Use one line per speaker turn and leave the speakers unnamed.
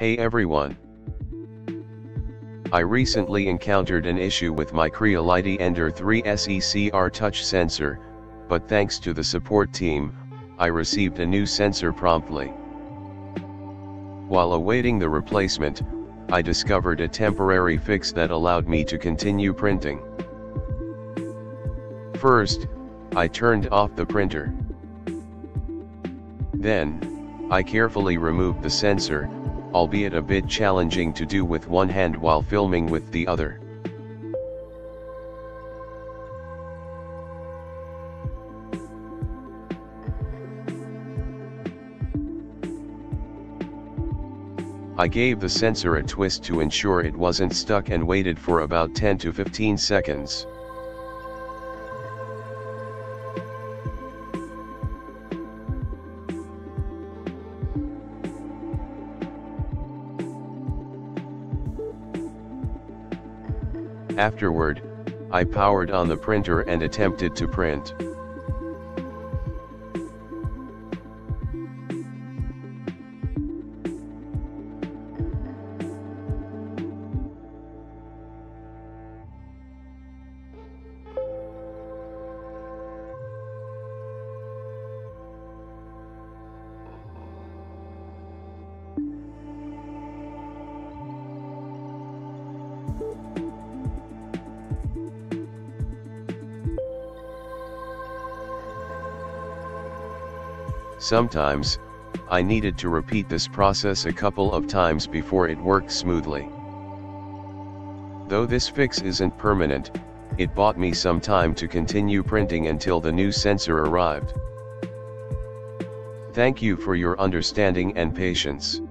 Hey everyone. I recently encountered an issue with my Creality Ender 3 SE CR touch sensor, but thanks to the support team, I received a new sensor promptly. While awaiting the replacement, I discovered a temporary fix that allowed me to continue printing. First, I turned off the printer. Then, I carefully removed the sensor, albeit a bit challenging to do with one hand while filming with the other. I gave the sensor a twist to ensure it wasn't stuck and waited for about 10 to 15 seconds. Afterward, I powered on the printer and attempted to print. Sometimes, I needed to repeat this process a couple of times before it worked smoothly. Though this fix isn't permanent, it bought me some time to continue printing until the new sensor arrived. Thank you for your understanding and patience.